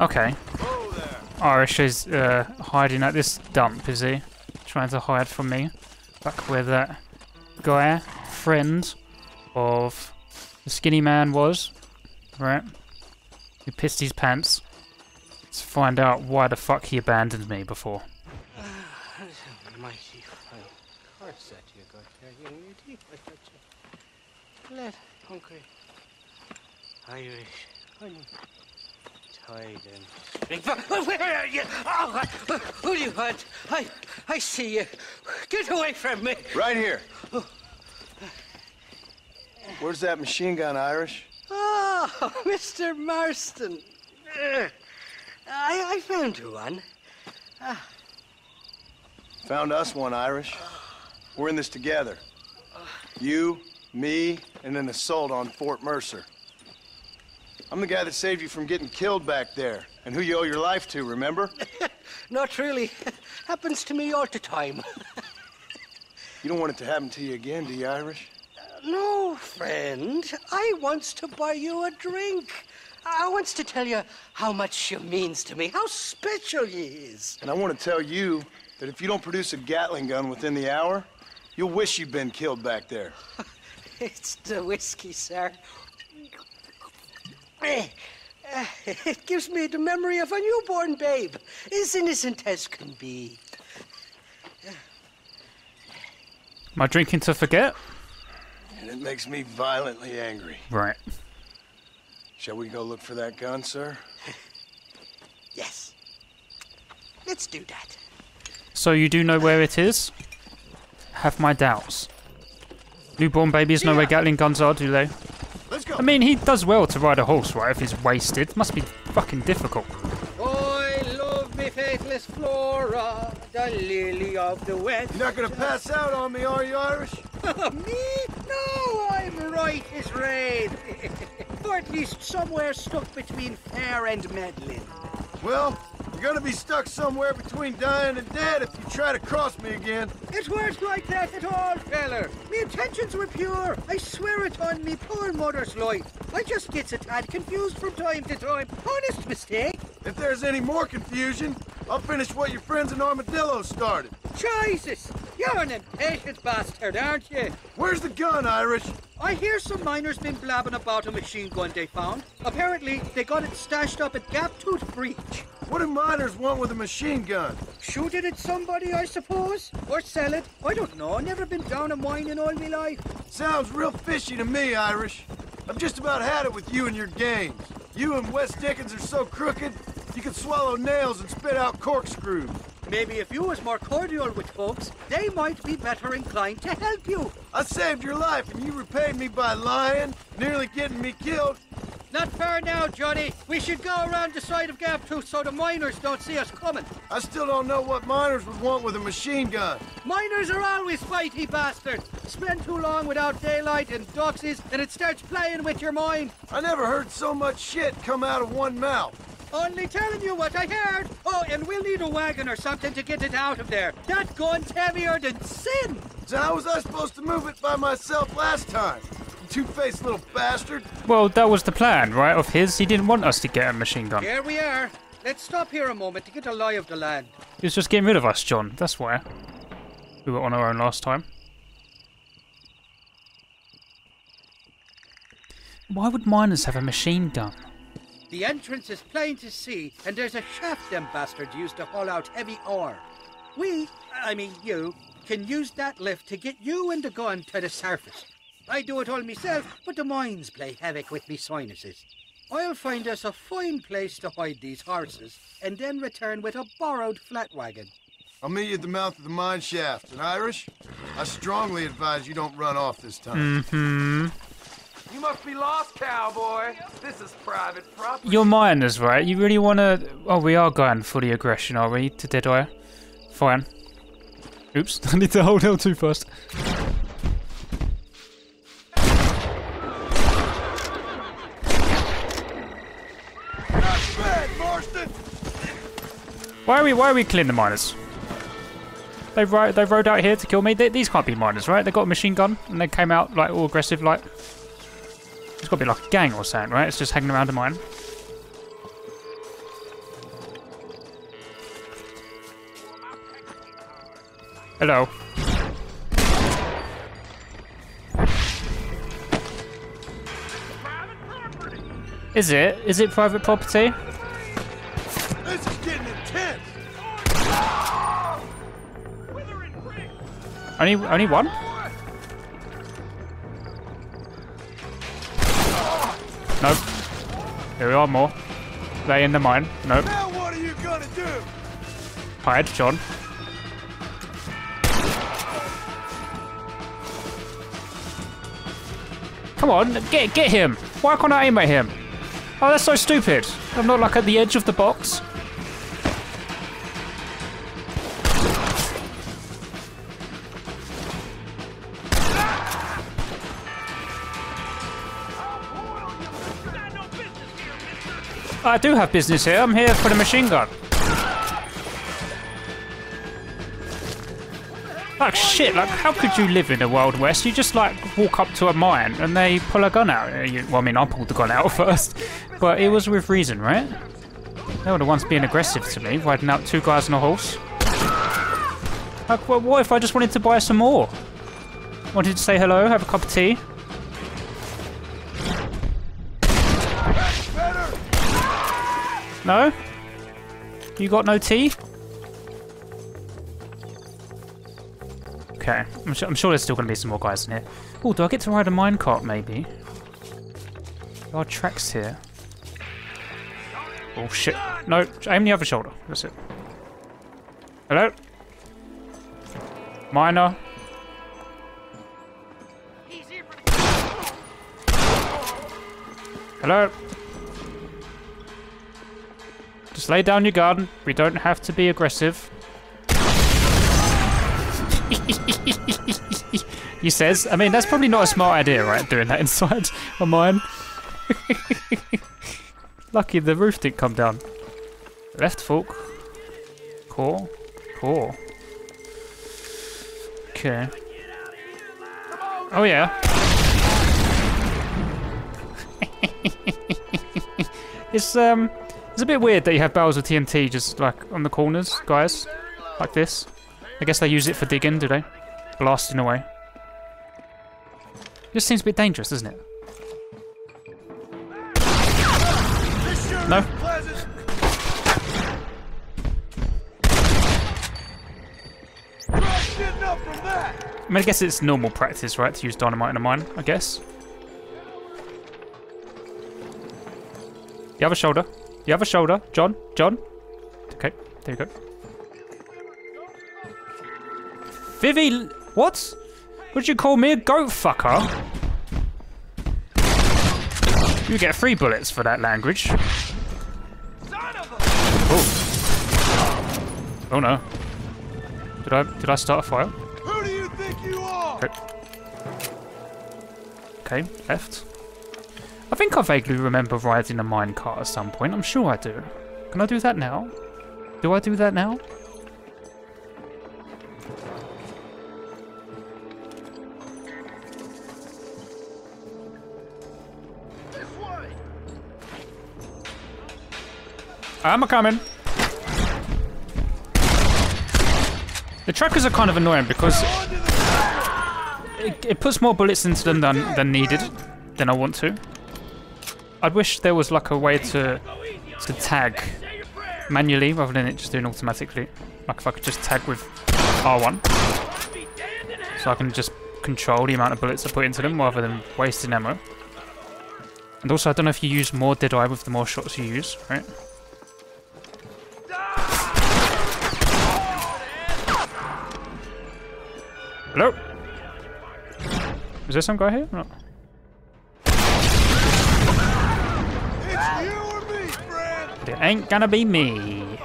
Okay. Irish is uh, hiding at this dump, is he? Trying to hide from me. Back where that guy, friend of the skinny man was. Right? Who pissed his pants. Let's find out why the fuck he abandoned me before. Horse you got there? Let Irish. Tied and string. Oh, where are you? Oh, who do you want? I, I see you. Get away from me. Right here. Where's that machine gun, Irish? Oh, Mr. Marston. Uh, I, I found you one. Found us one, Irish. We're in this together. You, me, and an assault on Fort Mercer. I'm the guy that saved you from getting killed back there, and who you owe your life to, remember? Not really. Happens to me all the time. You don't want it to happen to you again, do you, Irish? Uh, no, friend. I wants to buy you a drink. I wants to tell you how much you means to me, how special you is. And I want to tell you that if you don't produce a Gatling gun within the hour, you'll wish you'd been killed back there. It's the whiskey, sir. Eh, eh, It gives me the memory of a newborn babe, as innocent as can be. Am I drinking to forget? And it makes me violently angry. Right. Shall we go look for that gun, sir? Yes. Let's do that. So you do know where it is? Have my doubts. Newborn babies know where Gatling guns are, do they? Let's go. I mean, he does well to ride a horse, right? If he's wasted, must be fucking difficult. I love me faithless Flora, the lily of the west. You're not gonna pass out on me, are you, Irish? me? No, I'm right as rain. or at least somewhere stuck between fair and meddling. Well, you're gonna be stuck somewhere between dying and dead if you try to cross me again. It weren't like that at all, feller. Me intentions were pure. I swear it on me poor mother's life. I just gets a tad confused from time to time. Honest mistake. If there's any more confusion, I'll finish what your friends in Armadillo started. Jesus, you're an impatient bastard, aren't you? Where's the gun, Irish? I hear some miners been blabbing about a machine gun they found. Apparently, they got it stashed up at Gaptooth Breach. What do miners want with a machine gun? Shoot it at somebody, I suppose? Or sell it? I don't know. I never been down a mine in all my life. Sounds real fishy to me, Irish. I've just about had it with you and your games. You and West Dickens are so crooked, you could swallow nails and spit out corkscrews. Maybe if you was more cordial with folks, they might be better inclined to help you. I saved your life and you repaid me by lying, nearly getting me killed. Not far now, Johnny. We should go around the side of Gaptooth so the miners don't see us coming. I still don't know what miners would want with a machine gun. Miners are always fighty bastards. Spend too long without daylight and doxies, and it starts playing with your mind. I never heard so much shit come out of one mouth. Only telling you what I heard. Oh, and we'll need a wagon or something to get it out of there. That gun's heavier than sin. So how was I supposed to move it by myself last time? You two-faced little bastard. Well, that was the plan, right, of his. He didn't want us to get a machine gun. Here we are. Let's stop here a moment to get a lie of the land. He was just getting rid of us, John. That's why. We were on our own last time. Why would miners have a machine gun? The entrance is plain to see, and there's a shaft them bastards use to haul out heavy ore. We, I mean you, can use that lift to get you and the gun to the surface. I do it all myself, but the mines play havoc with me sinuses. I'll find us a fine place to hide these horses, and then return with a borrowed flat wagon. I'll meet you at the mouth of the mine shaft. And Irish, I strongly advise you don't run off this time. Mm-hmm. You must be lost, cowboy. This is private property. You're miners, right? You really want to... Oh, we are going for the aggression, are we? To Deadeye? Fine. Oops, I need to hold L2 first. Why are we why are we killing the miners? They rode they rode out here to kill me. They, these can't be miners, right? They got a machine gun and they came out like all aggressive like. It's got to be like a gang or something, right? It's just hanging around a mine. Hello. Is it? Is it private property? Only, only one? Nope. Here we are more. They in the mine. Nope. Now what are you gonna do? Hide, John. Come on, get get him. Why can't I aim at him? Oh, that's so stupid. I'm not like at the edge of the box. Ah, I do have business here. I'm here for the machine gun. Like shit, like how could you live in the Wild West? You just like walk up to a mine and they pull a gun out. Well, I mean, I pulled the gun out first, but it was with reason, right? They were the ones being aggressive to me, riding out two guys on a horse. Like, what if I just wanted to buy some more? Wanted to say hello, have a cup of tea? No? You got no tea? Okay, I'm, su- I'm sure there's still going to be some more guys in here. Oh, do I get to ride a minecart maybe? There are tracks here. Oh shit. No, aim the other shoulder. That's it. Hello? Miner? Hello? Lay down your gun. We don't have to be aggressive. he says. I mean, that's probably not a smart idea, right? Doing that inside a mine. Lucky the roof didn't come down. Left fork. Core. Core. Okay. Oh yeah. it's um, it's a bit weird that you have barrels of TNT just like on the corners, guys, like this. I guess they use it for digging, do they? Blasting away. Just seems a bit dangerous, doesn't it? No. I mean, I guess it's normal practice, right, to use dynamite in a mine, I guess. The other shoulder. The a shoulder. John. John. Okay, there you go. Vivi... What? Would you call me a goat fucker? You get three bullets for that language. Oh. Oh no. Did I did I start a fire? Who do you think you are? Okay. Okay, left. I think I vaguely remember riding a minecart at some point. I'm sure I do. Can I do that now? Do I do that now? I'm a coming. The trackers are kind of annoying because it, it puts more bullets into them than, than needed, than I want to. I'd wish there was like a way to to tag manually rather than it just doing automatically. Like if I could just tag with R1, so I can just control the amount of bullets I put into them rather than wasting ammo. And also, I don't know if you use more Deadeye with the more shots you use, right? Hello? Is there some guy here? No. Ain't gonna be me.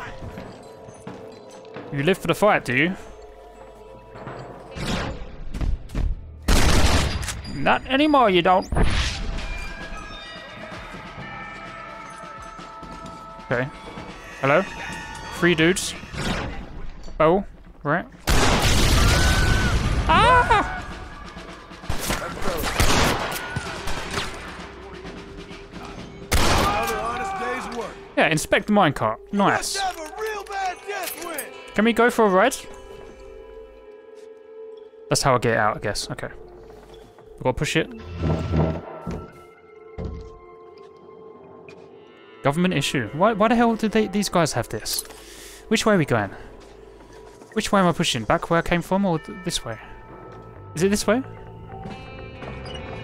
You live for the fight, do you? Not anymore, you don't. Okay. Hello? Three dudes. Oh, right. Ah! Yeah, inspect the minecart. Nice. Let's have a real bad death wish. Can we go for a ride? That's how I get out, I guess. Okay. I gotta push it. Government issue. Why, why the hell did they, these guys have this? Which way are we going? Which way am I pushing? Back where I came from or th this way? Is it this way?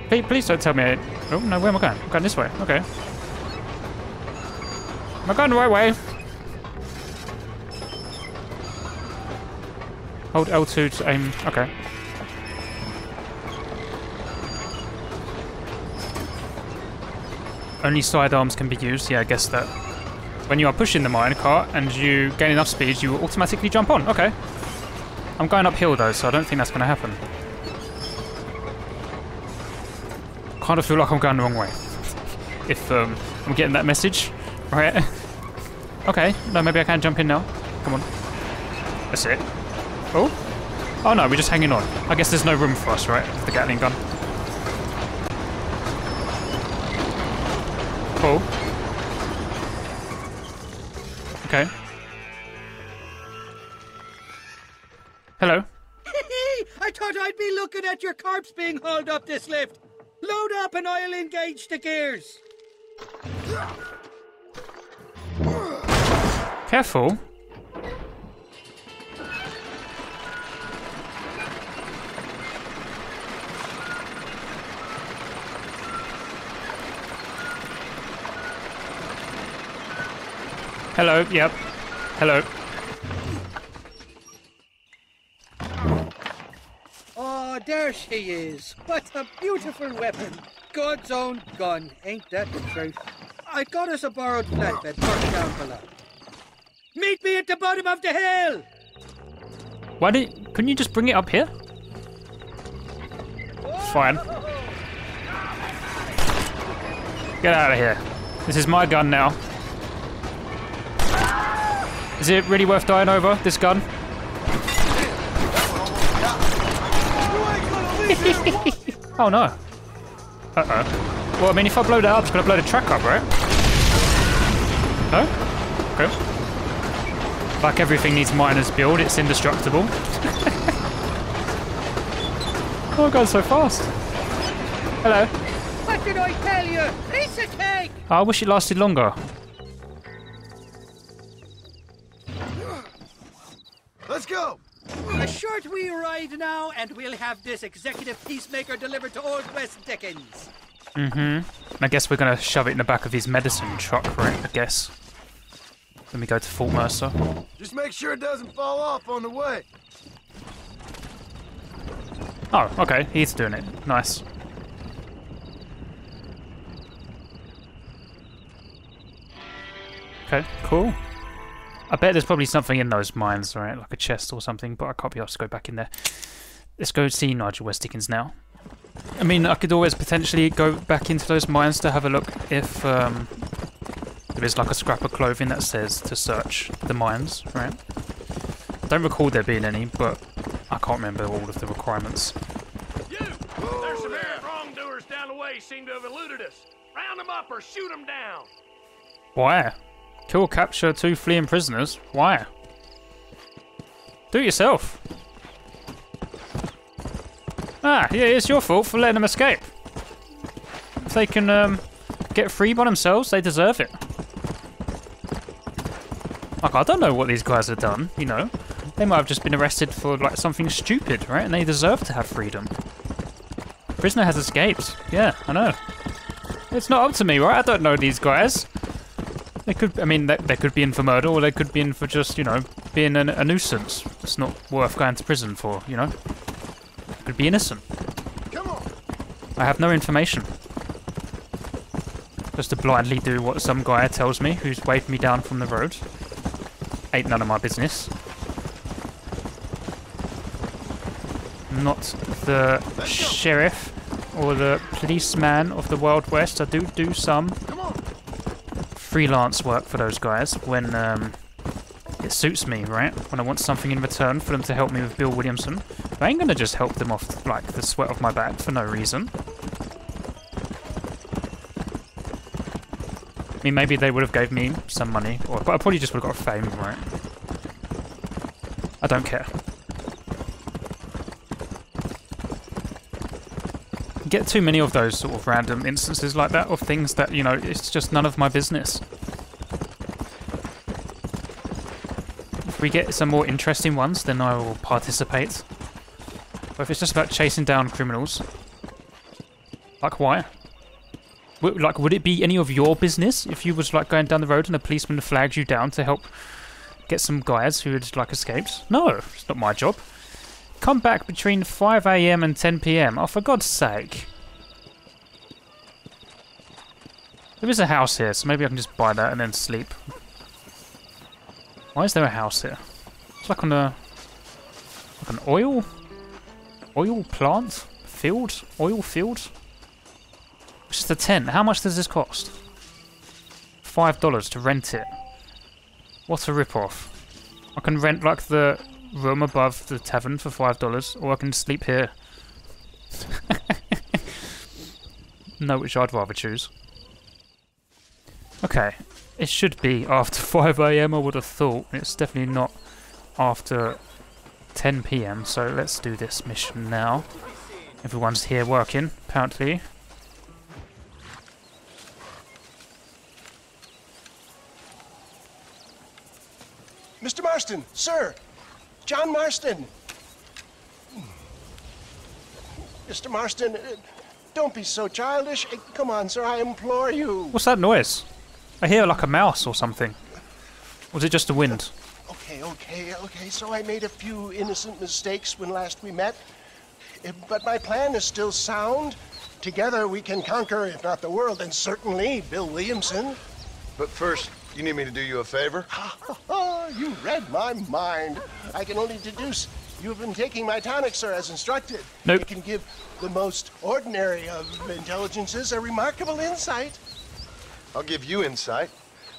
Please, please don't tell me. I, oh, no, where am I going? I'm going this way. Okay. Am I going the right way? Hold L2 to aim. Okay. Only sidearms can be used. Yeah, I guess that. When you are pushing the minecart and you gain enough speed, you will automatically jump on. Okay. I'm going uphill though, so I don't think that's going to happen. Kind of feel like I'm going the wrong way. if um, I'm getting that message, right? okay, no, maybe I can't jump in now. Come on. That's it. Oh? Oh no, we're just hanging on. I guess there's no room for us, right? The Gatling gun. Cool. Okay. Hello. I thought I'd be looking at your corpse being hauled up this lift. Load up and I'll engage the gears. Careful. Hello, yep. Hello. Oh, there she is. What a beautiful weapon. God's own gun, ain't that the truth? I got us a borrowed flatbed parked down below. Meet me at the bottom of the hill! Why did couldn't you just bring it up here? Fine. Get out of here. This is my gun now. Is it really worth dying over, this gun? oh no. Uh-oh. Well, I mean, if I blow that up, it's gonna blow the track up, right? No? Okay. Like everything needs miner's build, it's indestructible. oh, it goes so fast. Hello. What did I tell you? Piece of cake! I wish it lasted longer. Let's go! A short wee ride now, and we'll have this executive peacemaker delivered to Old West Dickens. Mm-hmm. I guess we're gonna shove it in the back of his medicine truck, right? I guess. When me go to Fort Mercer. Just make sure it doesn't fall off on the way. Oh, okay, he's doing it. Nice. Okay, cool. I bet there's probably something in those mines, right? Like a chest or something, but I can't be asked to go back in there. Let's go see Nigel West Dickens now. I mean, I could always potentially go back into those mines to have a look if um, there is like a scrap of clothing that says to search the mines, right? I don't recall there being any, but I can't remember all of the requirements. You! There's some wrongdoers down the way seem to have eluded us. Round them up or shoot them down. Why? Kill, capture two fleeing prisoners? Why? Do it yourself. Ah, yeah, it's your fault for letting them escape. If they can um, get free by themselves, they deserve it. Like, I don't know what these guys have done, you know. They might have just been arrested for, like, something stupid, right? And they deserve to have freedom. Prisoner has escaped. Yeah, I know. It's not up to me, right? I don't know these guys. They could, I mean, they, they could be in for murder, or they could be in for just, you know, being an, a nuisance. It's not worth going to prison for, you know? Could be innocent. Come on! I have no information. Just to blindly do what some guy tells me who's waved me down from the road. Ain't none of my business. Not the sheriff or the policeman of the Wild West. I do do some freelance work for those guys when um, it suits me, right? When I want something in return for them to help me with Bill Williamson. I ain't gonna just help them off like the sweat of my back for no reason. I mean, maybe they would have gave me some money, or but I probably just would have got fame, right? I don't care. get too many of those sort of random instances like that of things that, you know, it's just none of my business. If we get some more interesting ones, then I will participate. But if it's just about chasing down criminals, like why? Like, would it be any of your business if you was like going down the road and a policeman flagged you down to help get some guys who had like escaped? No, it's not my job. Come back between 5 a.m. and 10 p.m. Oh, for God's sake. There is a house here, so maybe I can just buy that and then sleep. Why is there a house here? It's like on a like an oil oil plant field, oil field. It's just a tent. How much does this cost? Five dollars to rent it. What a rip-off. I can rent like the room above the tavern for five dollars, or I can sleep here. no, which I'd rather choose. Okay, it should be after 5 a.m. I would have thought. It's definitely not after 10 p.m. So let's do this mission now. Everyone's here working, apparently. Mr. Marston, sir. John Marston. Mr. Marston, uh, don't be so childish. Uh, Come on, sir, I implore you. What's that noise? I hear like a mouse or something. Was it just the wind? Okay, okay, okay. So I made a few innocent mistakes when last we met. Uh, But my plan is still sound. Together we can conquer, if not the world, and certainly Bill Williamson. But first, you need me to do you a favor? You read my mind. I can only deduce you've been taking my tonic, sir, as instructed. Nope. It can give the most ordinary of intelligences a remarkable insight. I'll give you insight.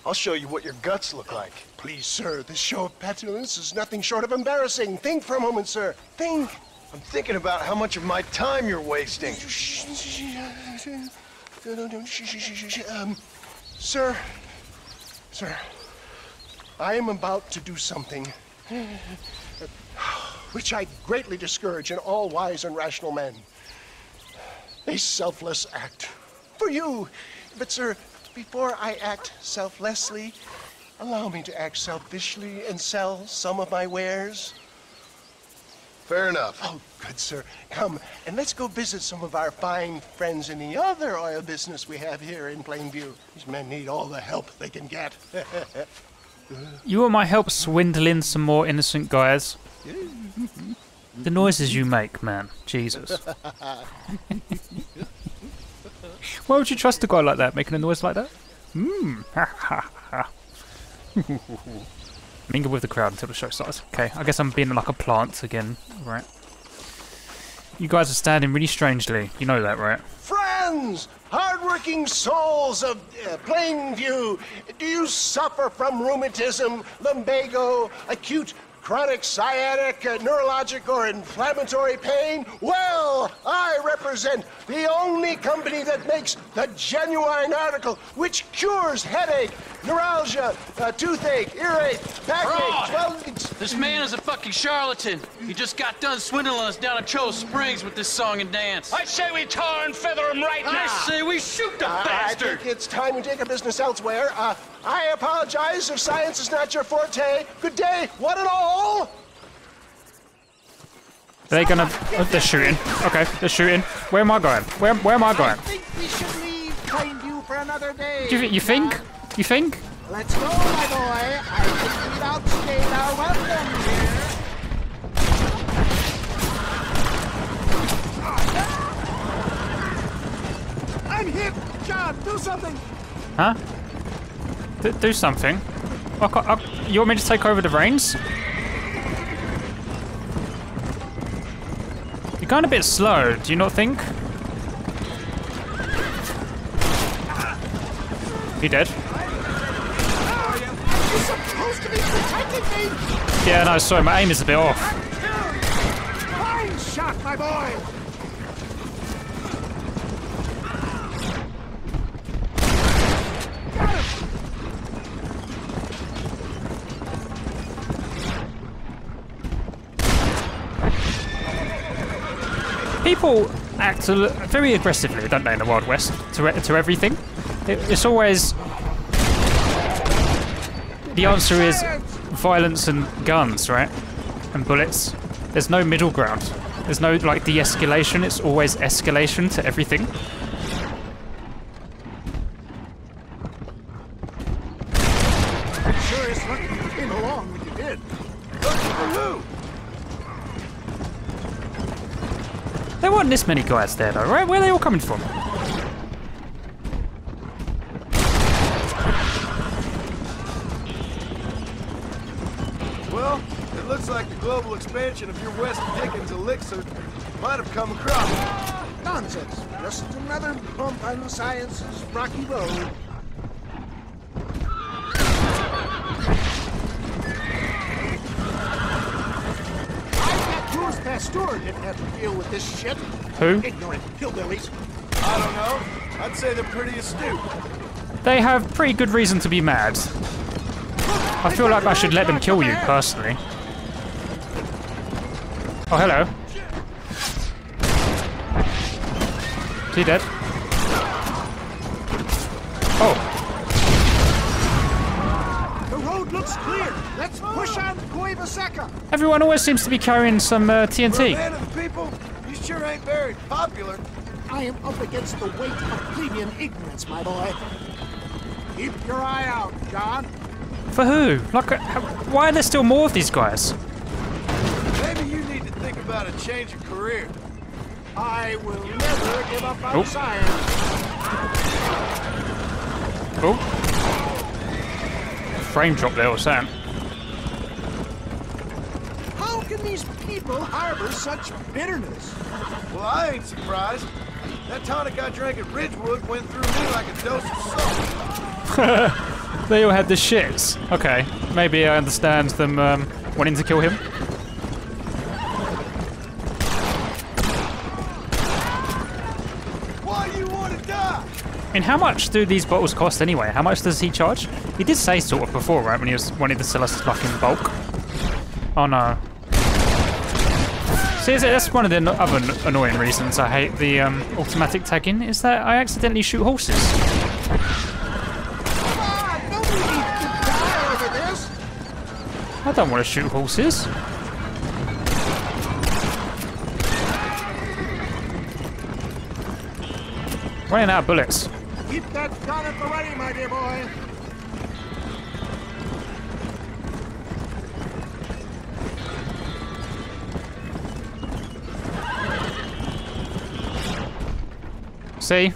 I'll show you what your guts look like. Please, sir, this show of petulance is nothing short of embarrassing. Think for a moment, sir. Think. I'm thinking about how much of my time you're wasting. Um, sir, sir, I am about to do something which I greatly discourage in all wise and rational men. A selfless act for you. But, sir, before I act selflessly, allow me to act selfishly and sell some of my wares. Fair enough. Oh, good, sir. Come, and let's go visit some of our fine friends in the other oil business we have here in Plainview. These men need all the help they can get. You want my help swindle in some more innocent guys? The noises you make, man. Jesus. Why would you trust a guy like that making a noise like that? Mmm. Mingle with the crowd until the show starts. Okay, I guess I'm being like a plant again. Right. You guys are standing really strangely. You know that, right? Friends, hardworking souls of uh, Plainview, do you suffer from rheumatism, lumbago, acute chronic sciatic, uh, neurologic, or inflammatory pain? Well, I represent the only company that makes the genuine article which cures headache, neuralgia, uh, toothache, earache, backache. Fraud! Well, This man is a fucking charlatan. He just got done swindling us down at Cholla Springs with this song and dance. I say we tar and feather him right now. I say we shoot the I- I think it's time we take our business elsewhere. Uh, I apologize if science is not your forte. Good day, one and all. They're gonna. Oh, they're shooting. Okay, they're shooting. Where am I going? Where, where am I going? think we should leave Plainview for another day. Do you, you think? You think? Let's go, my boy. I think we've outstayed our welcome here. I'm hit! John, do something! Huh? D- do something. I ca- I- you want me to take over the reins? You're going a bit slow, do you not think? He dead? Yeah, no, sorry, my aim is a bit off. Fine shot, my boy! People act very aggressively, don't they, in the Wild West, to, to everything. It, it's always. The answer is violence and guns, right? And bullets. There's no middle ground. There's no, like, de escalation, it's always escalation to everything. Sure is lucky you came along when you did. There weren't this many guys there, though, right? Where are they all coming from? Global expansion of your West Dickens elixir might have come across. Nonsense. Just another bump on science's rocky road. I bet Louis Pasteur didn't have to deal with this shit. Who? Ignorant hillbillies. I don't know. I'd say they're pretty astute. They have pretty good reason to be mad. I feel like I should let them kill you, personally. Oh, hello. Is he dead? Oh, The road looks clear. Let's push on to Cueva Seca. Everyone always seems to be carrying some uh, TNT. man of the people, you sure ain't very popular. I am up against the weight of plebeian ignorance, my boy. Keep your eye out, John. For who? Like, uh, why are there still more of these guys? About a change of career. I will never give up on Oh. science. Oh. Frame drop there or something. How can these people harbor such bitterness? Well, I ain't surprised. That tonic I drank at Ridgewood went through me like a dose of salt. They all had the shits. Okay, maybe I understand them um, wanting to kill him. Mean, how much do these bottles cost anyway? How much does he charge? He did say sort of before, right, when he was wanting to sell us like in bulk. Oh no. See, is it- that's one of the other annoying reasons I hate the um, automatic tagging, is that I accidentally shoot horses. Nobody needs to die over this. I don't want to shoot horses. Running out of bullets. Keep that gun at the ready, my dear boy. See?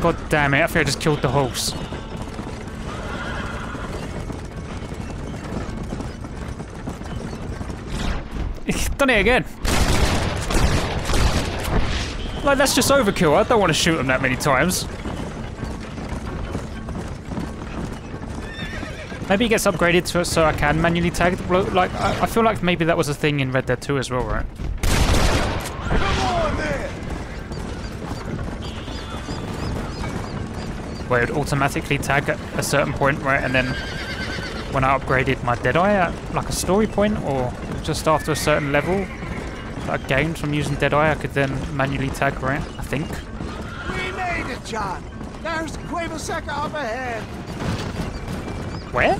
God damn it, I think I just killed the horse. Done it again. Like, that's just overkill. I don't want to shoot him that many times. Maybe it gets upgraded to it so I can manually tag. Well, Like, I, I feel like maybe that was a thing in Red Dead 2 as well, right? Where it would automatically tag at a certain point, right? And then when I upgraded my Deadeye at like a story point or just after a certain level that I gained from using Deadeye, I could then manually tag, right? I think. We made it, John. There's Cueva Seca up ahead. Where?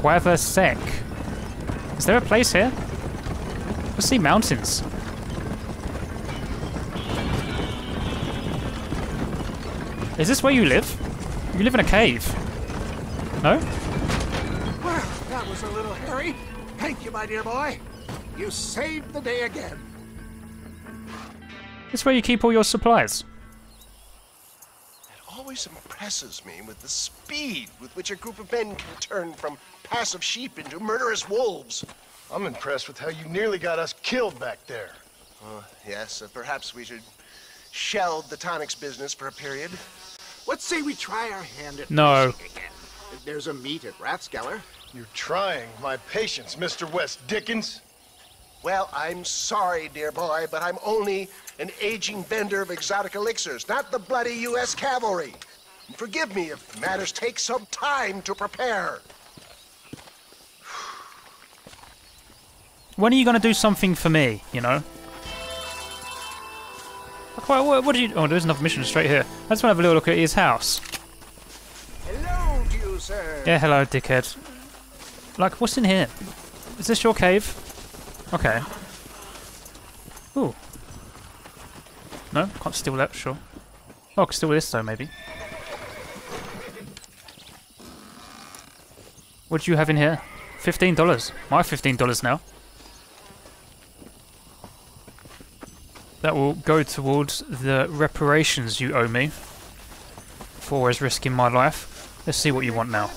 Cueva Sec. Is there a place here? Let's see mountains. Is this where you live? You live in a cave. No? Well, that was a little hairy. Thank you, my dear boy. You saved the day again. It's where you keep all your supplies. It always impresses me with the speed with which a group of men can turn from passive sheep into murderous wolves. I'm impressed with how you nearly got us killed back there. Yes, uh, perhaps we should shelve the tonics business for a period. Let's say we try our hand at No. fishing again. There's a meet at Rathskeller. You're trying my patience, Mr. West Dickens. Well, I'm sorry, dear boy, but I'm only an aging vendor of exotic elixirs, not the bloody U.S. cavalry. Forgive me if matters take some time to prepare. When are you going to do something for me, you know? Like, what, what, what did you... Oh, there's another mission straight here. I just want to have a little look at his house. Hello to you, sir. Yeah, hello, dickhead. Like, what's in here? Is this your cave? Okay. Ooh. No, can't steal that, sure. Oh, I can steal this though, maybe. What do you have in here? Fifteen dollars. My fifteen dollars now. That will go towards the reparations you owe me for always risking my life. Let's see what you want now.